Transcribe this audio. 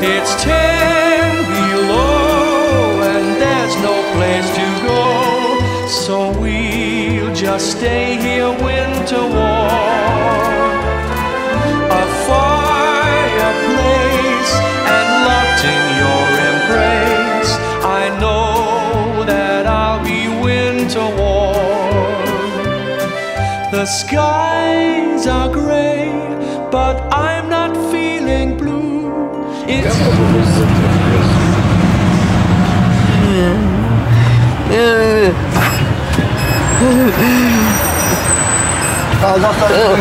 It's ten below, and there's no place to go. So we'll just stay here winter warm. A fireplace and locked in your embrace. I know that I'll be winter warm. The skies are gray, but I'm not. Allah sağlık.